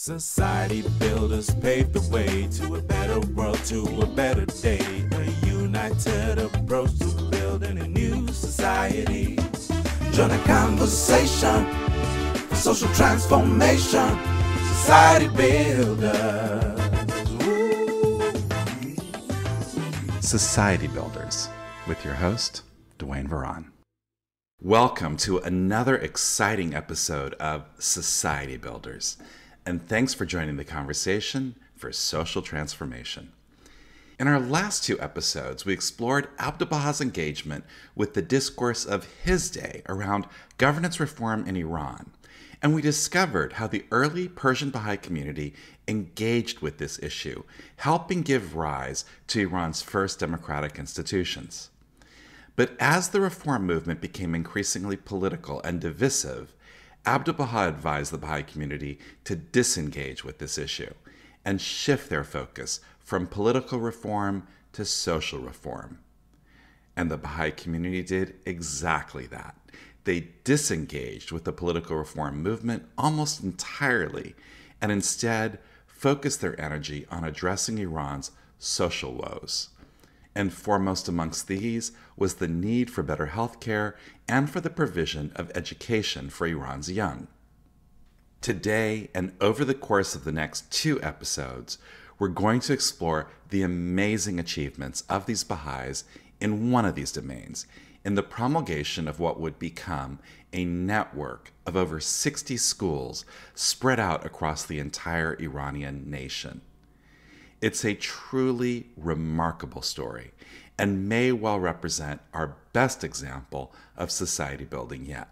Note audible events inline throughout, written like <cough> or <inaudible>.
Society builders paved the way to a better world, to a better day. A united approach to building a new society. Join a conversation for social transformation. Society builders. Society Builders with your host, Duane Varan. Welcome to another exciting episode of Society Builders, and thanks for joining the conversation for social transformation. In our last two episodes, we explored Abdu'l Baha's engagement with the discourse of his day around governance reform in Iran, and we discovered how the early Persian Baha'i community engaged with this issue, helping give rise to Iran's first democratic institutions. But as the reform movement became increasingly political and divisive, Abdu'l Baha advised the Baha'i community to disengage with this issue and shift their focus from political reform to social reform. And the Baha'i community did exactly that. They disengaged with the political reform movement almost entirely and instead focused their energy on addressing Iran's social woes. And foremost amongst these was the need for better health care and for the provision of education for Iran's young. Today, and over the course of the next two episodes, we're going to explore the amazing achievements of these Baha'is in one of these domains, in the promulgation of what would become a network of over 60 schools spread out across the entire Iranian nation. It's a truly remarkable story and may well represent our best example of society building yet.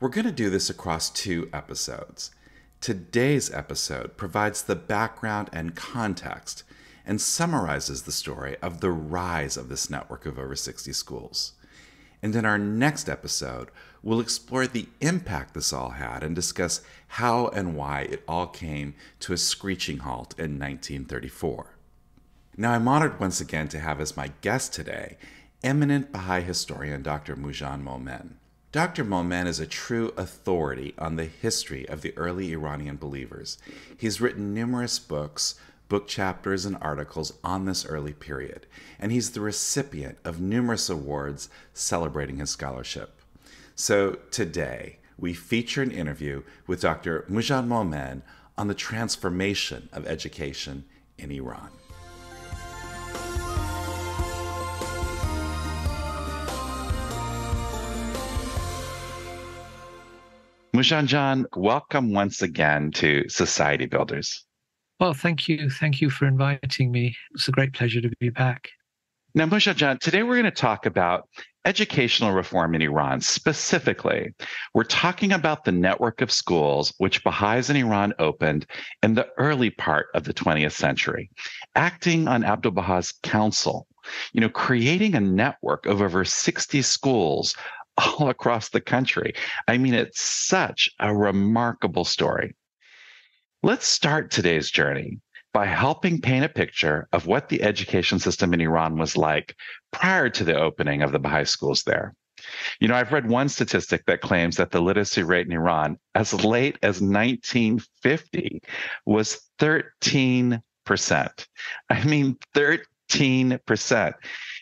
We're going to do this across two episodes. Today's episode provides the background and context and summarizes the story of the rise of this network of over 60 schools. And in our next episode, we'll explore the impact this all had and discuss how and why it all came to a screeching halt in 1934. Now, I'm honored once again to have as my guest today eminent Baha'i historian Dr. Moojan Momen. Dr. Momen is a true authority on the history of the early Iranian believers. He's written numerous books, book chapters, and articles on this early period, and he's the recipient of numerous awards celebrating his scholarship. So today, we feature an interview with Dr. Moojan Momen on the transformation of education in Iran. Jan, welcome once again to Society Builders. Well, thank you. Thank you for inviting me. It's a great pleasure to be back. Now, Moojan Jan, today we're going to talk about educational reform in Iran. Specifically, we're talking about the network of schools which Baha'is in Iran opened in the early part of the 20th century, acting on Abdu'l Baha's counsel, you know, creating a network of over 60 schools <laughs> all across the country. I mean, it's such a remarkable story. Let's start today's journey by helping paint a picture of what the education system in Iran was like prior to the opening of the Baha'i schools there. You know, I've read one statistic that claims that the literacy rate in Iran as late as 1950 was 13%. I mean, 13%.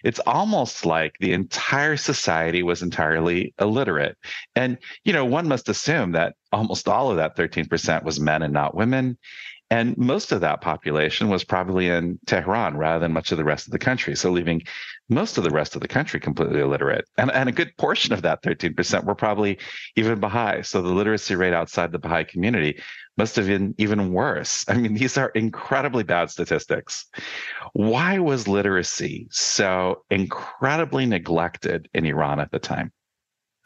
It's almost like the entire society was entirely illiterate. And, you know, one must assume that almost all of that 13% was men and not women. And most of that population was probably in Tehran rather than much of the rest of the country. So leaving most of the rest of the country completely illiterate. And, and a good portion of that 13% were probably even Baha'i. So the literacy rate outside the Baha'i community must have been even worse. I mean, these are incredibly bad statistics. Why was literacy so incredibly neglected in Iran at the time?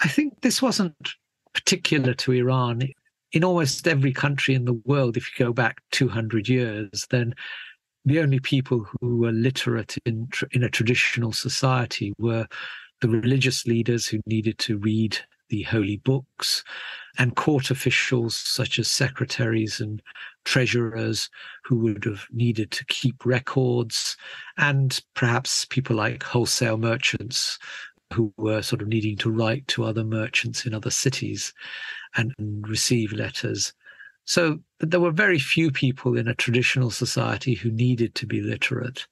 I think this wasn't particular to Iran in almost every country in the world, if you go back 200 years, then the only people who were literate in, in a traditional society were the religious leaders who needed to read the holy books and court officials such as secretaries and treasurers who would have needed to keep records and perhaps people like wholesale merchants who were sort of needing to write to other merchants in other cities and, and receive letters. So there were very few people in a traditional society who needed to be literate.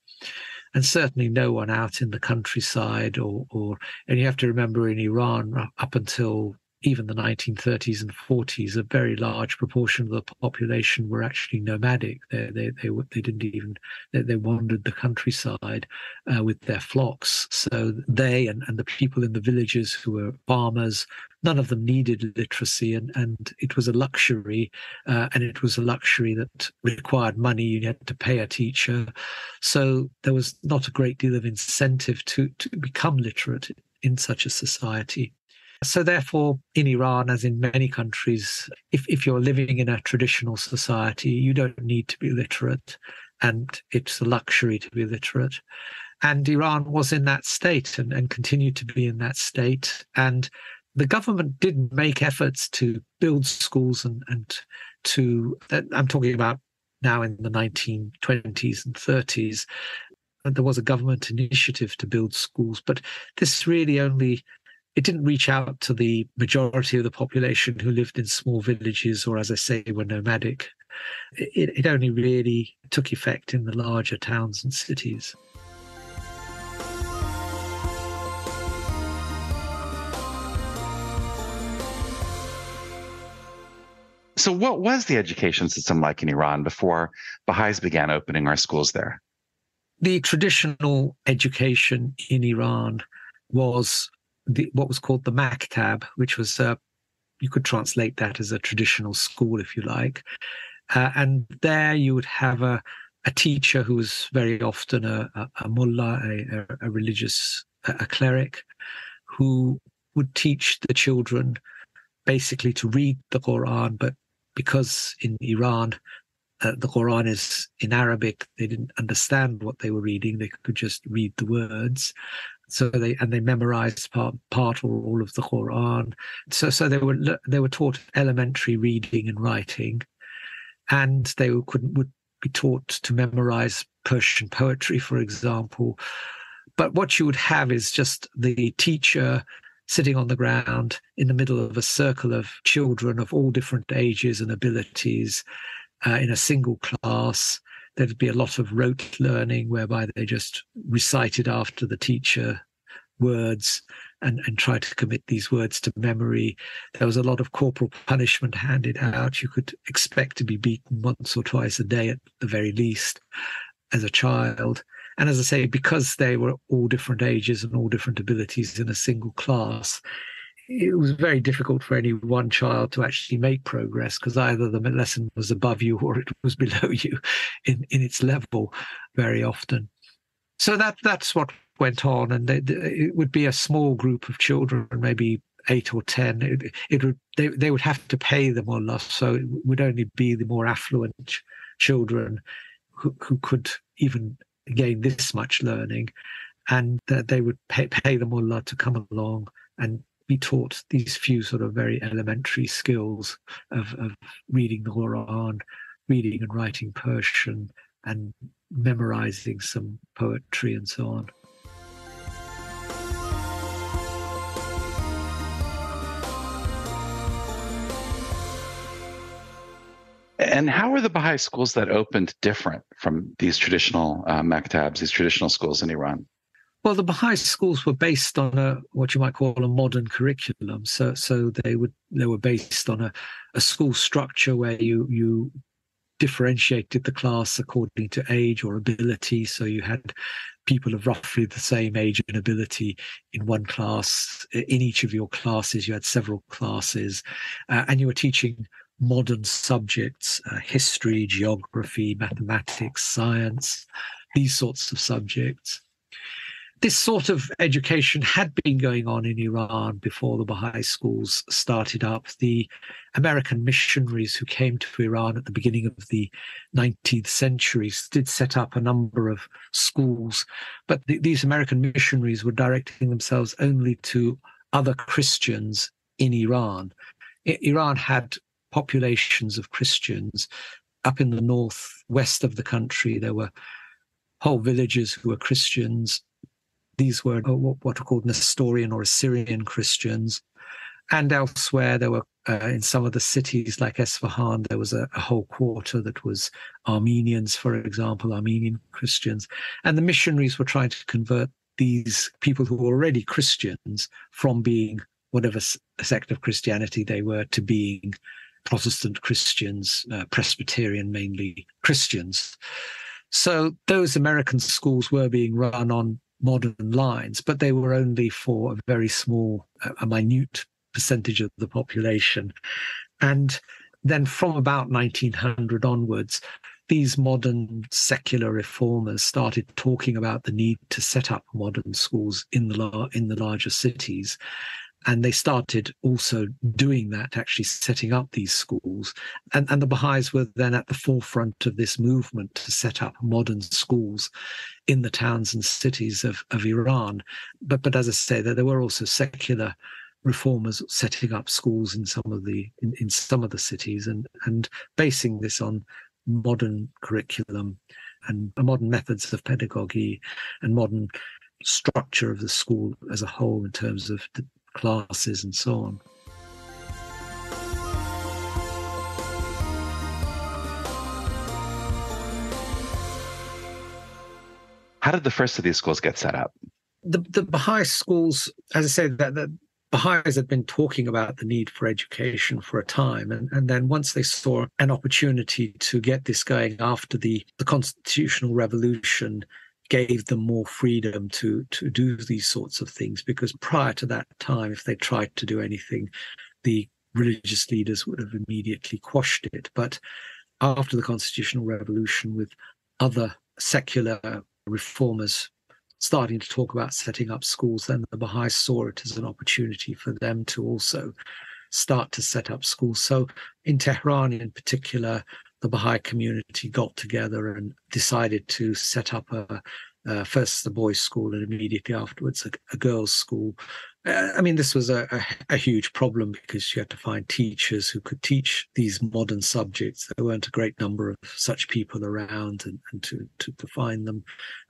And certainly no one out in the countryside or, or and you have to remember in Iran up until even the 1930s and 40s, a very large proportion of the population were actually nomadic. They they they, they didn't even they, they wandered the countryside uh, with their flocks. So they and, and the people in the villages who were farmers, none of them needed literacy, and and it was a luxury, uh, and it was a luxury that required money. You had to pay a teacher, so there was not a great deal of incentive to to become literate in such a society. So, therefore, in Iran, as in many countries, if, if you're living in a traditional society, you don't need to be literate, and it's a luxury to be literate. And Iran was in that state and, and continued to be in that state. And the government did make efforts to build schools and, and to, I'm talking about now in the 1920s and 30s, there was a government initiative to build schools, but this really only it didn't reach out to the majority of the population who lived in small villages or, as I say, were nomadic. It, it only really took effect in the larger towns and cities. So, what was the education system like in Iran before Baha'is began opening our schools there? The traditional education in Iran was the, what was called the Maktab, which was uh, you could translate that as a traditional school, if you like. Uh, and there you would have a, a teacher who was very often a, a, a mullah, a, a religious, a, cleric, who would teach the children basically to read the Quran, but because in Iran uh, the Quran is in Arabic, they didn't understand what they were reading. They could just read the words, so they and they memorized part part or all of the Quran. So so they were they were taught elementary reading and writing, and they could would be taught to memorize Persian poetry, for example. But what you would have is just the teacher sitting on the ground in the middle of a circle of children of all different ages and abilities uh, in a single class there'd be a lot of rote learning whereby they just recited after the teacher words and, and try to commit these words to memory. There was a lot of corporal punishment handed out. You could expect to be beaten once or twice a day at the very least as a child. And as I say, because they were all different ages and all different abilities in a single class, it was very difficult for any one child to actually make progress because either the lesson was above you or it was <laughs> below you in, in its level very often. So that that's what went on, and they, it would be a small group of children, maybe eight or ten. It, it would they they would have to pay the mullah, so it would only be the more affluent children who, who could even gain this much learning, and that they would pay, pay the mullah to come along and be taught these few sort of very elementary skills of, of reading the Quran, reading and writing Persian, and memorizing some poetry and so on. And how are the Baha'i schools that opened different from these traditional uh, maktabs, these traditional schools in Iran? Well, the Baha'i schools were based on a what you might call a modern curriculum. So, so they would they were based on a, a school structure where you you differentiated the class according to age or ability. So you had people of roughly the same age and ability in one class. In each of your classes, you had several classes, uh, and you were teaching modern subjects: uh, history, geography, mathematics, science, these sorts of subjects this sort of education had been going on in Iran before the Baha'i schools started up. The American missionaries who came to Iran at the beginning of the 19th century did set up a number of schools, but th- these American missionaries were directing themselves only to other Christians in Iran. I- Iran had populations of Christians up in the northwest of the country. There were whole villages who were Christians these were what are called Nestorian or Assyrian Christians. And elsewhere, there were uh, in some of the cities like Esfahan, there was a, a, whole quarter that was Armenians, for example, Armenian Christians. And the missionaries were trying to convert these people who were already Christians from being whatever sect of Christianity they were to being Protestant Christians, uh, Presbyterian mainly Christians. So those American schools were being run on modern lines, but they were only for a very small, a minute percentage of the population. And then from about 1900 onwards, these modern secular reformers started talking about the need to set up modern schools in the in the larger cities and they started also doing that, actually setting up these schools. And, and the Baha'is were then at the forefront of this movement to set up modern schools in the towns and cities of, of Iran. But, but as I say, there, there were also secular reformers setting up schools in some of the in, in some of the cities and and basing this on modern curriculum and modern methods of pedagogy and modern structure of the school as a whole in terms of the classes and so on. How did the first of these schools get set up? The the Baha'i schools, as I said, that the Baha'is had been talking about the need for education for a time. And, and then once they saw an opportunity to get this going after the, the constitutional revolution gave them more freedom to to do these sorts of things because prior to that time if they tried to do anything the religious leaders would have immediately quashed it. But after the constitutional revolution with other secular reformers starting to talk about setting up schools then the baha'is saw it as an opportunity for them to also start to set up schools. So in tehran in particular the Baha'i community got together and decided to set up a, uh, first the boys' school and immediately afterwards a, a girls' school. Uh, I mean, this was a, a, a, huge problem because you had to find teachers who could teach these modern subjects. There weren't a great number of such people around, and, and to, to, to find them,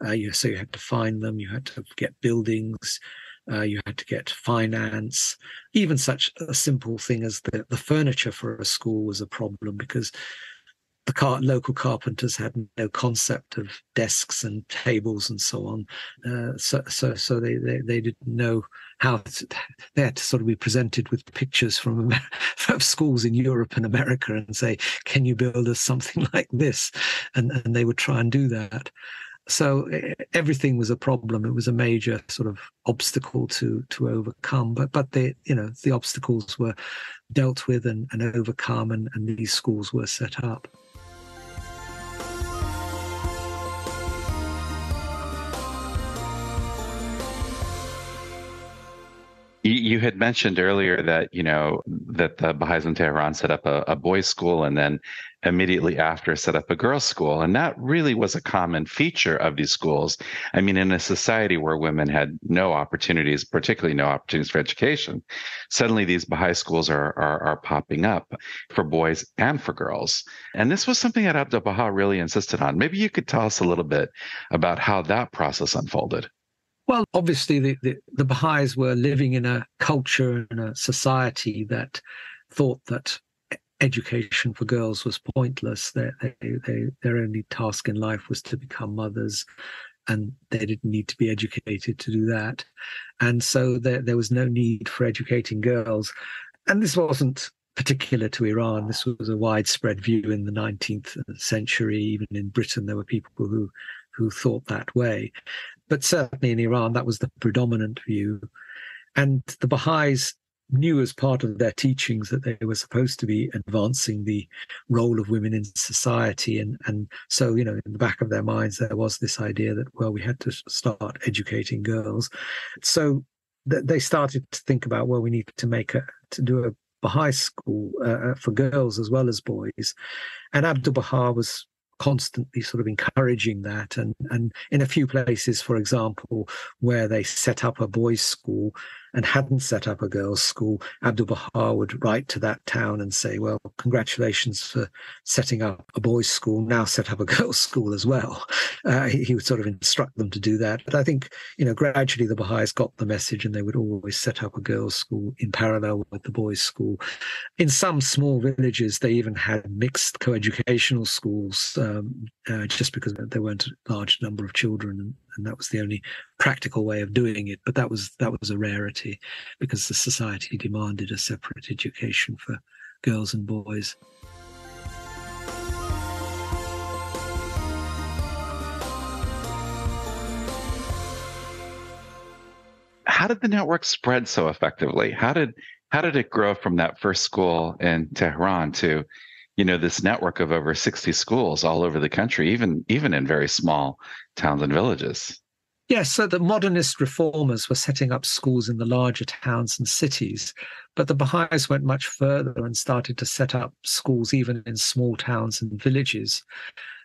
uh, you, so you had to find them. You had to get buildings. Uh, you had to get finance. Even such a simple thing as the, the furniture for a school was a problem because the car, local carpenters had no concept of desks and tables and so on. Uh, so, so, so they, they, they didn't know how to, they had to sort of be presented with pictures from, <laughs> from schools in Europe and America and say, "Can you build us something <laughs> like this?" And and they would try and do that. So everything was a problem. It was a major sort of obstacle to to overcome. But but the you know the obstacles were dealt with and, and overcome, and, and these schools were set up. You, had mentioned earlier that you know that the Baha'is in Tehran set up a, a, boys' school and then immediately after set up a girls' school, and that really was a common feature of these schools. I mean, in a society where women had no opportunities, particularly no opportunities for education, suddenly these Baha'i schools are are, are popping up for boys and for girls. And this was something that Abdul Baha really insisted on. Maybe you could tell us a little bit about how that process unfolded. Well, obviously, the, the, the Baha'is were living in a culture and a society that thought that education for girls was pointless. They, they, they, their only task in life was to become mothers, and they didn't need to be educated to do that. And so there, there was no need for educating girls. And this wasn't particular to Iran. This was a widespread view in the 19th century. Even in Britain, there were people who who thought that way but certainly in Iran, that was the predominant view. And the Baha'is knew as part of their teachings that they were supposed to be advancing the role of women in society. And, and so, you know, in the back of their minds, there was this idea that, well, we had to start educating girls. So th- they started to think about, well, we need to make a, to do a Baha'i school uh, uh for girls as well as boys. And Abdul Baha was constantly sort of encouraging that. And and in a few places for example where they set up a boys school and hadn't set up a girls' school, Abdul Baha would write to that town and say, Well, congratulations for setting up a boys' school. Now set up a <laughs> girls' school as well. Uh, he, he, would sort of instruct them to do that. But I think, you know, gradually the Baha'is got the message and they would always set up a girls' school in parallel with the boys' school. In some small villages, they even had mixed coeducational schools um, uh, just because there weren't a large number of children. And, that was the only practical way of doing it. But that was that was a rarity because the society demanded a separate education for girls and boys. How did the network spread so effectively? How did how did it grow from that first school in Tehran to, you know, this network of over 60 schools all over the country, even even in very small towns and villages? Yes, so the modernist reformers were setting up schools in the larger towns and cities, but the Baha'is went much further and started to set up schools even in small towns and villages.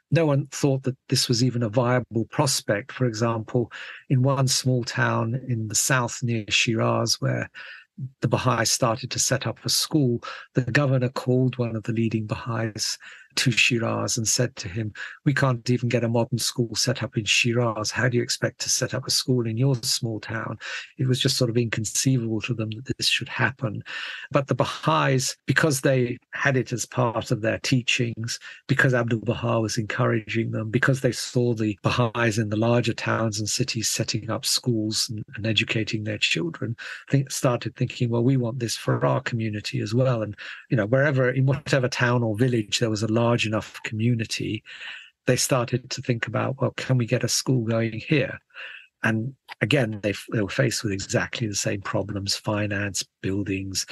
No one thought that this was even a viable prospect. For example, in one small town in the south near Shiraz, where the Baha'is started to set up a school, the governor called one of the leading Baha'is to Shiraz and said to him, We can't even get a modern school set up in Shiraz. How do you expect to set up a school in your small town? It was just sort of inconceivable to them that this should happen. But the Baha'is, because they had it as part of their teachings, because Abdul Baha was encouraging them, because they saw the Baha'is in the larger towns and cities setting up schools and, and educating their children, think, started thinking, well, we want this for our community as well. And, you know, wherever, in whatever town or village there was a large large enough community, they started to think about, well, can we get a school going here? And again, they, they were faced with exactly the same problems finance, buildings,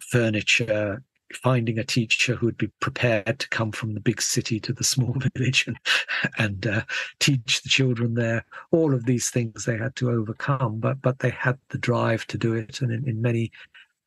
furniture, finding a teacher who would be prepared to come from the big city to the small <laughs> village and, and uh, teach the children there. All of these things they had to overcome, but but they had the drive to do it. And in, in many,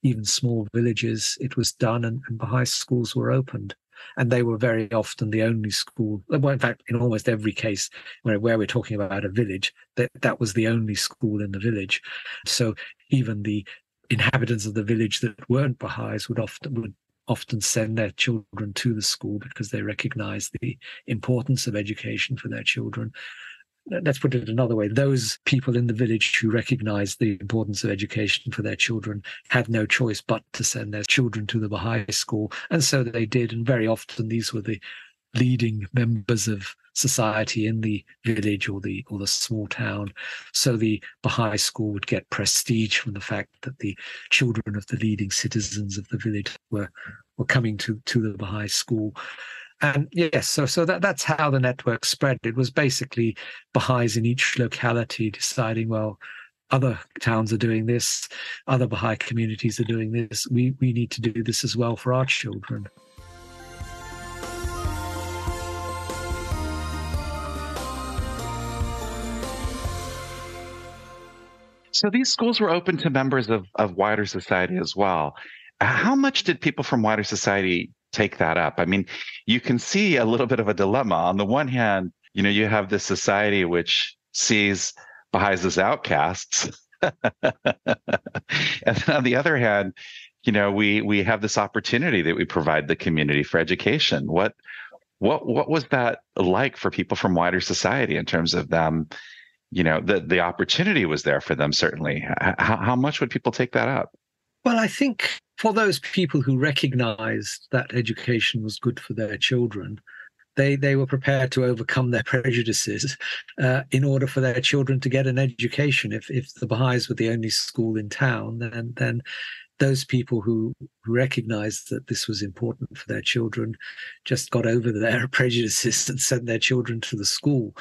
even small villages, it was done, and, and Baha'i schools were opened and they were very often the only school. Well, in fact, in almost every case where, where we're talking about a village, that that was the only school in the village. So even the inhabitants of the village that weren't Baha'is would often would often send their children to the school because they recognized the importance of education for their children let's put it another way those people in the village who recognized the importance of education for their children had no choice but to send their children to the Baha'i school. And so they did. And very often these were the leading members of society in the village or the or the small town. So the Baha'i school would get prestige from the fact that the children of the leading citizens of the village were were coming to to the Baha'i school and yes, so so that that's how the network spread. It was basically Baha'is in each locality deciding, well, other towns are doing this, other Baha'i communities are doing this. We we need to do this as well for our children. So these schools were open to members of, of wider society as well. How much did people from wider society take that up. I mean, you can see a little bit of a dilemma. On the one hand, you know, you have this society which sees Baha'is as outcasts. <laughs> and on the other hand, you know, we we have this opportunity that we provide the community for education. What what what was that like for people from wider society in terms of them? You know, the the opportunity was there for them certainly. How how much would people take that up? Well, I think for those people who recognized that education was good for their children, they they were prepared to overcome their <laughs> prejudices uh, in order for their children to get an education. If if the Baha'is were the only school in town, then then those people who recognized that this was important for their children just got over their <laughs> prejudices and sent their children to the school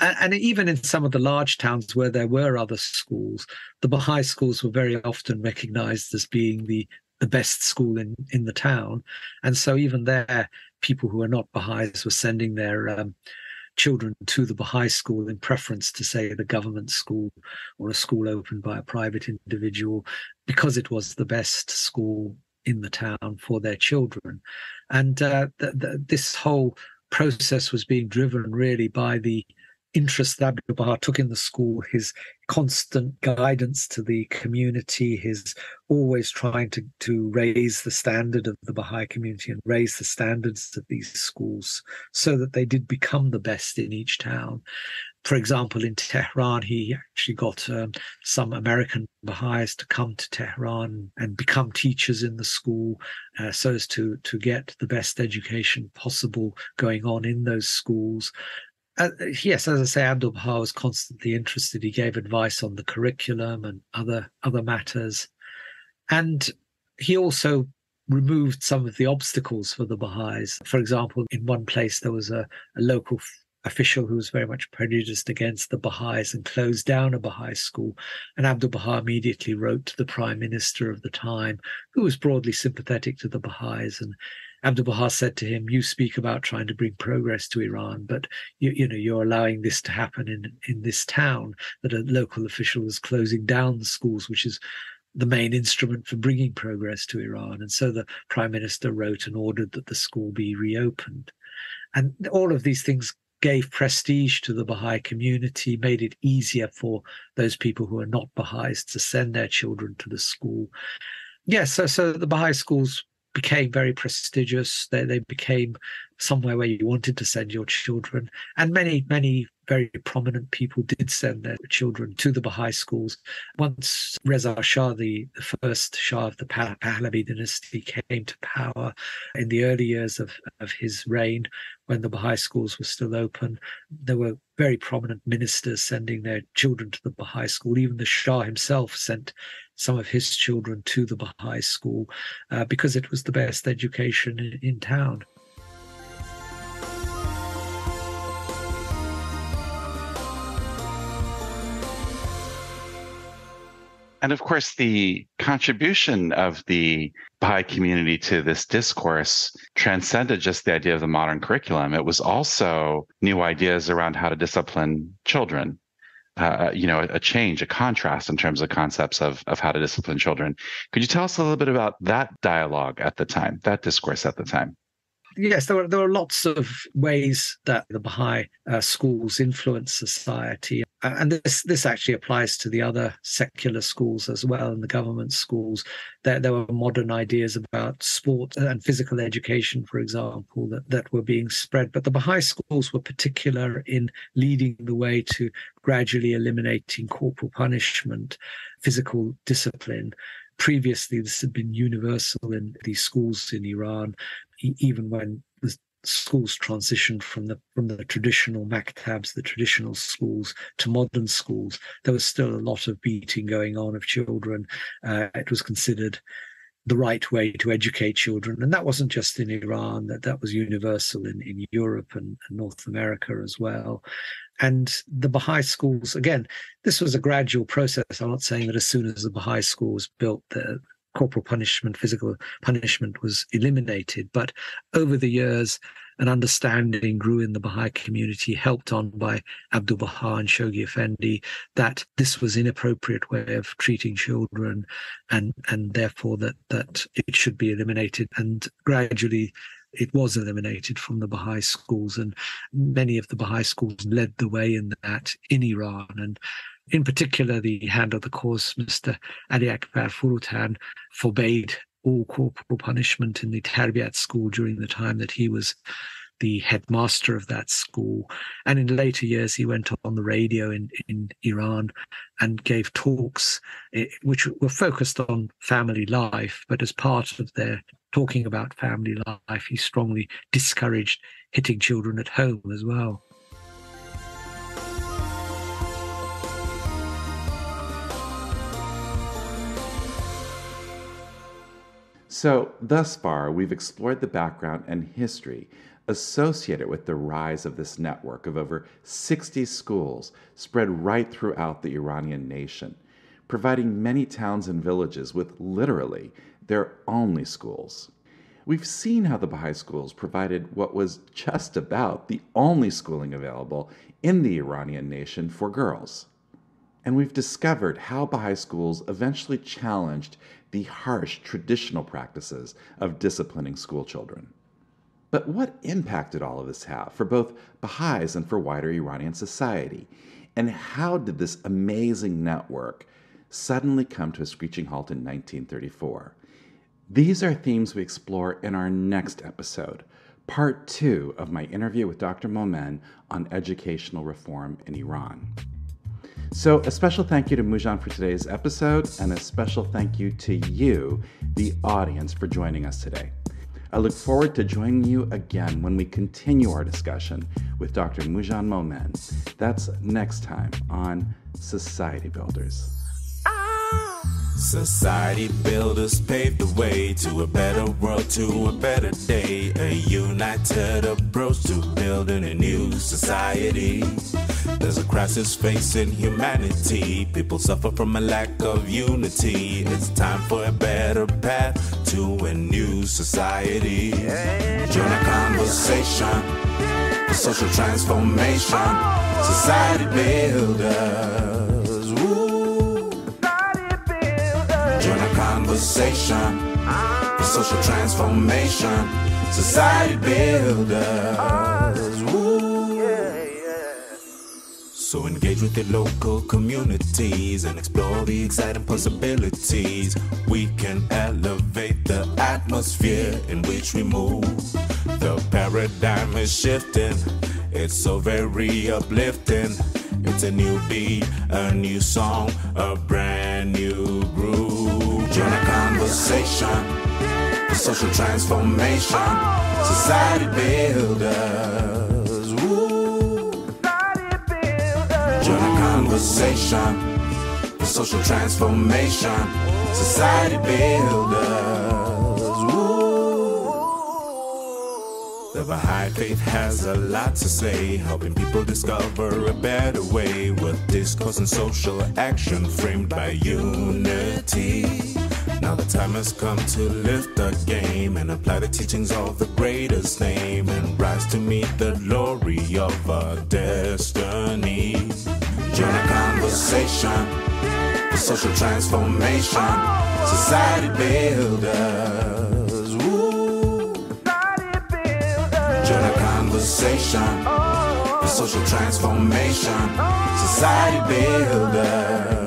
and even in some of the large towns where there were other schools, the Baha'i schools were very often recognized as being the, the best school in, in the town. And so even there, people who are not Baha'is were sending their um, children to the Baha'i school in preference to, say, the government school or a school opened by a private individual because it was the best school in the town for their children. And uh, this whole process was being driven really by the interest that Abdul Baha took in the school, his constant guidance to the community, his always trying to, to raise the standard of the Baha'i community and raise the standards of these schools so that they did become the best in each town. For example, in Tehran, he actually got um, some American Baha'is to come to Tehran and become teachers in the school uh, so as to, to get the best education possible going on in those schools uh, yes, as I say, Abdul Baha was constantly interested. He gave advice on the curriculum and other other matters, and he also removed some of the obstacles for the Baha'is. For example, in one place there was a, a local official who was very much prejudiced against the Baha'is and closed down a Baha'i school. And Abdul Baha immediately wrote to the prime minister of the time, who was broadly sympathetic to the Baha'is and Abdul Baha said to him, "You speak about trying to bring progress to Iran, but you, you know you're allowing this to happen in in this town that a local official is closing down the schools, which is." the main instrument for bringing progress to Iran. And so the prime minister wrote and ordered that the school be reopened. And all of these things gave prestige to the Baha'i community, made it easier for those people who are not Baha'is to send their children to the school. Yes, so, so the Baha'i schools became very prestigious. They, they became somewhere where you wanted to send your children. And many, many very prominent people did send their children to the Baha'i schools. Once Reza Shah, the, the first Shah of the Pahlavi dynasty, came to power in the early years of, of his reign, when the Baha'i schools were still open, there were very prominent ministers sending their children to the Baha'i school. Even the Shah himself sent some of his children to the Baha'i school uh, because it was the best education in, in town. And of course, the contribution of the Baha'i community to this discourse transcended just the idea of the modern curriculum. It was also new ideas around how to discipline children. Uh, you know, a, change, a contrast in terms of concepts of, of how to discipline children. Could you tell us a little bit about that dialogue at the time, that discourse at the time? Yes, there were there were lots of ways that the Baha'i uh, schools influence society, and this this actually applies to the other secular schools as well, and the government schools. There there were modern ideas about sport and physical education, for example, that that were being spread. But the Baha'i schools were particular in leading the way to gradually eliminating corporal punishment, physical discipline previously this had been universal in these schools in Iran even when schools transitioned from the from the traditional maktabs, the traditional schools, to modern schools, there was still a lot of beating going on of children. Uh, it was considered the right way to educate children. And that wasn't just in Iran, that, that was universal in, in Europe and, and North America as well. And the Baha'i schools, again, this was a gradual process. I'm not saying that as soon as the Baha'i school was built, the, corporal punishment, physical punishment was eliminated. But over the years, an understanding grew in the Baha'i community, helped on by Abdul Baha and Shoghi Effendi, that this was inappropriate way of treating children, and and therefore that that it should be eliminated. And gradually, it was eliminated from the Baha'i schools, and many of the Baha'i schools led the way in that in Iran. And in particular, the hand of the cause, Mr. Ali Akbar Furutan, forbade all corporal punishment in the Tarbiyat school during the time that he was the headmaster of that school. And in later years, he went on the radio in, in Iran and gave talks eh, which were focused on family life. But as part of their talking about family life, he strongly discouraged hitting children at home as well. So, thus far, we've explored the background and history associated with the rise of this network of over 60 schools spread right throughout the Iranian nation, providing many towns and villages with literally their only schools. We've seen how the Baha'i schools provided what was just about the only schooling available in the Iranian nation for girls. And we've discovered how Baha'i schools eventually challenged the harsh traditional practices of disciplining schoolchildren. But what impact did all of this have for both Baha'is and for wider Iranian society? And how did this amazing network suddenly come to a screeching halt in 1934? These are themes we explore in our next episode, part two of my interview with Dr. Momen on educational reform in Iran. So, a special thank you to Moojan for today's episode, and a special thank you to you, the audience, for joining us today. I look forward to joining you again when we continue our discussion with Dr. Moojan Momen. That's next time on Society Builders. Society builders paved the way to a better world, to a better day. A united approach to building a new society. There's a crisis facing humanity. People suffer from a lack of unity. It's time for a better path to a new society. Join a conversation for social transformation. Society builders. Conversation for social transformation. Society builders. So engage with your local communities and explore the exciting possibilities. We can elevate the atmosphere in which we move. The paradigm is shifting. It's so very uplifting. It's a new beat, a new song, a brand new groove. Join a conversation for social transformation. Society builders. Join a conversation for social transformation. Society builders. Woo. The Baha'i faith has a lot to say, helping people discover a better way with discourse and social action framed by unity. Now the time has come to lift the game and apply the teachings of the greatest name and rise to meet the glory of our destiny. Join a conversation for social transformation. Society builders. Join a conversation for social transformation. Society builders.